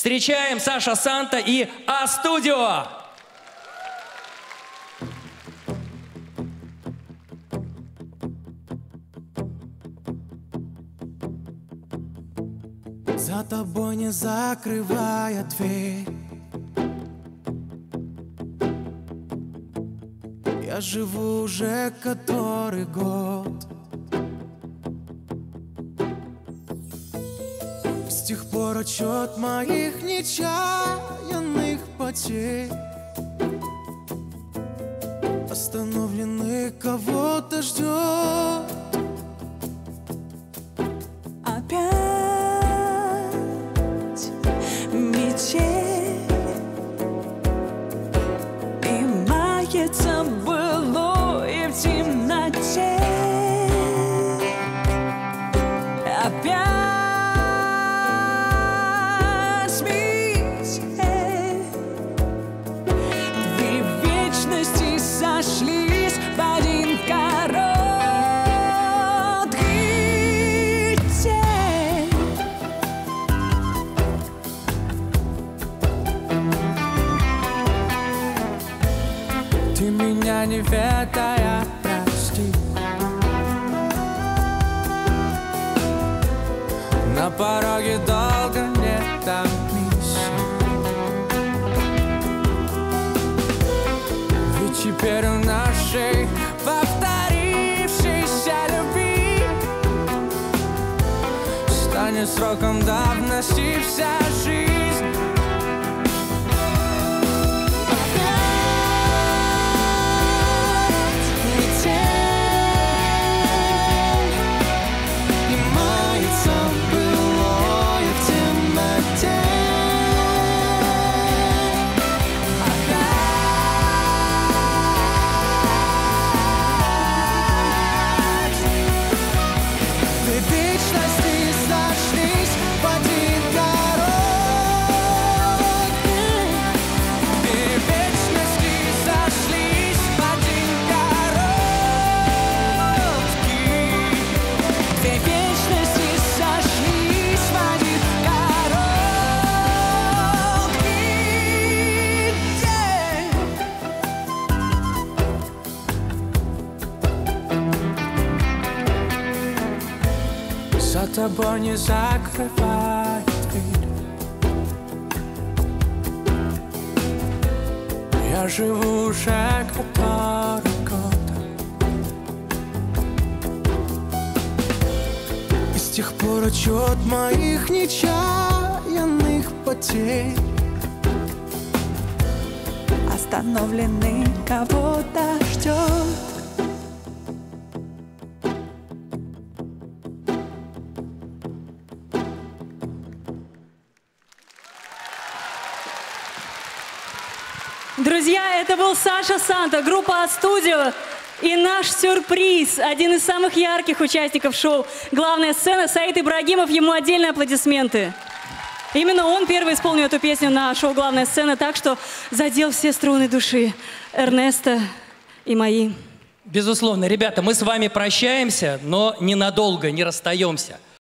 Встречаем Саша Санта и А-студио! За тобой не закрывая дверь Я живу уже который год тех пор отчет моих нечаянных потерь. Остановленный кого-то ждет. Опять метель И мается былое не ведая, прости. На пороге долго не томись Ведь теперь у нашей повторившейся любви Станет сроком давности вся жизнь За тобой не закрывает дверь. Я живу уже который год И с тех пор отчет моих нечаянных потерь. Остановленный кого-то ждет Друзья, это был Саша Санта, группа студио. И наш сюрприз, один из самых ярких участников шоу «Главная сцена» Саид Ибрагимов, ему отдельные аплодисменты. Именно он первый исполнил эту песню на шоу «Главная сцена», так что задел все струны души Эрнеста и мои. Безусловно, ребята, мы с вами прощаемся, но ненадолго, не расстаемся.